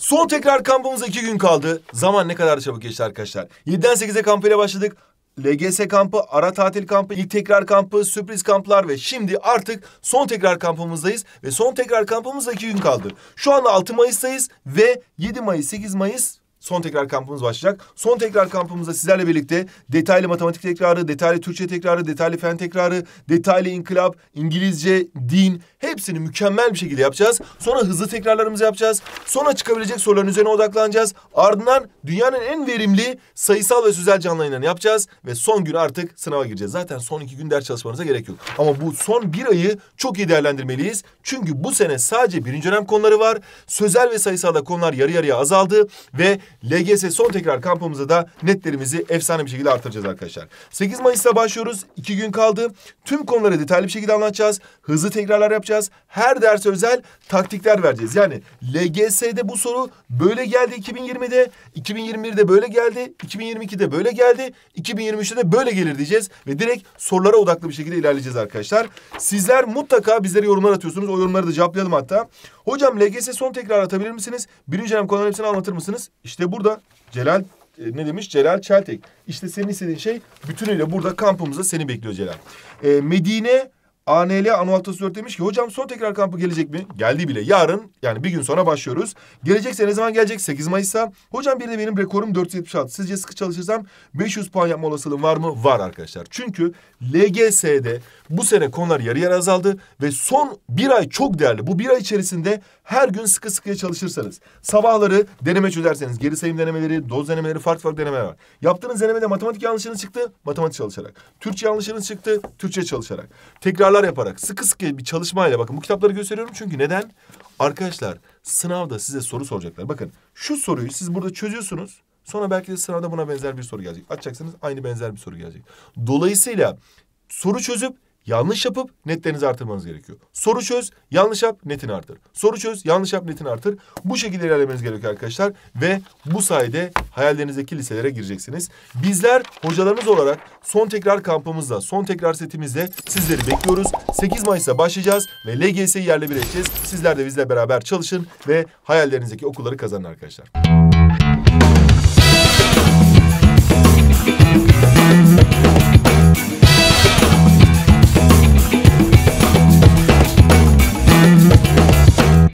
Son tekrar kampımıza iki gün kaldı. Zaman ne kadar çabuk geçti arkadaşlar. 7'den 8'e kampıyla başladık. LGS kampı, ara tatil kampı, ilk tekrar kampı, sürpriz kamplar ve şimdi artık son tekrar kampımızdayız. Ve son tekrar kampımızda iki gün kaldı. Şu anda 6 Mayıs'tayız ve 7 Mayıs, 8 Mayıs son tekrar kampımız başlayacak. Son tekrar kampımızda sizlerle birlikte detaylı matematik tekrarı, detaylı Türkçe tekrarı, detaylı fen tekrarı, detaylı inkılap, İngilizce, din hepsini mükemmel bir şekilde yapacağız. Sonra hızlı tekrarlarımızı yapacağız. Sonra çıkabilecek soruların üzerine odaklanacağız. Ardından dünyanın en verimli sayısal ve sözel canlı yayınlarını yapacağız. Ve son gün artık sınava gireceğiz. Zaten son iki gün ders çalışmanıza gerek yok. Ama bu son bir ayı çok iyi değerlendirmeliyiz. Çünkü bu sene sadece birinci dönem konuları var. Sözel ve sayısalda konular yarı yarıya azaldı. Ve LGS son tekrar kampımızda da netlerimizi efsane bir şekilde artıracağız arkadaşlar. 8 Mayıs'ta başlıyoruz. 2 gün kaldı. Tüm konuları detaylı bir şekilde anlatacağız. Hızlı tekrarlar yapacağız. Her ders özel taktikler vereceğiz. Yani LGS'de bu soru böyle geldi 2020'de, 2021'de böyle geldi, 2022'de böyle geldi, 2023'te de böyle gelir diyeceğiz. Ve direkt sorulara odaklı bir şekilde ilerleyeceğiz arkadaşlar. Sizler mutlaka bizlere yorumlar atıyorsunuz. O yorumları da cevaplayalım hatta. Hocam LGS son tekrar atabilir misiniz? Birinci dönem konuların hepsini anlatır mısınız? İşte burada Celal e, ne demiş? Celal Çeltek. İşte senin istediğin şey bütünüyle burada kampımızda seni bekliyor Celal. E, Medine ANL Anadolu Atasör demiş ki hocam son tekrar kampı gelecek mi? Geldi bile. Yarın yani bir gün sonra başlıyoruz. Gelecekse ne zaman gelecek? 8 Mayıs'ta. Hocam bir de benim rekorum 476. Sizce sıkı çalışırsam 500 puan yapma olasılığım var mı? Var arkadaşlar. Çünkü LGS'de bu sene konular yarı yarı azaldı ve son bir ay çok değerli. Bu bir ay içerisinde her gün sıkı sıkıya çalışırsanız, sabahları deneme çözerseniz, geri sayım denemeleri, doz denemeleri, farklı farklı denemeler var. Yaptığınız denemede matematik yanlışınız çıktı, matematik çalışarak. Türkçe yanlışınız çıktı, Türkçe çalışarak. Tekrarlar yaparak, sıkı sıkı bir çalışmayla bakın bu kitapları gösteriyorum çünkü neden? Arkadaşlar sınavda size soru soracaklar. Bakın şu soruyu siz burada çözüyorsunuz. Sonra belki de sınavda buna benzer bir soru gelecek. Açacaksınız aynı benzer bir soru gelecek. Dolayısıyla soru çözüp yanlış yapıp netlerinizi artırmanız gerekiyor. Soru çöz, yanlış yap, netini artır. Soru çöz, yanlış yap, netini artır. Bu şekilde ilerlemeniz gerekiyor arkadaşlar. Ve bu sayede hayallerinizdeki liselere gireceksiniz. Bizler hocalarınız olarak son tekrar kampımızda, son tekrar setimizde sizleri bekliyoruz. 8 Mayıs'ta başlayacağız ve LGS'yi yerle bir edeceğiz. Sizler de bizle beraber çalışın ve hayallerinizdeki okulları kazanın arkadaşlar.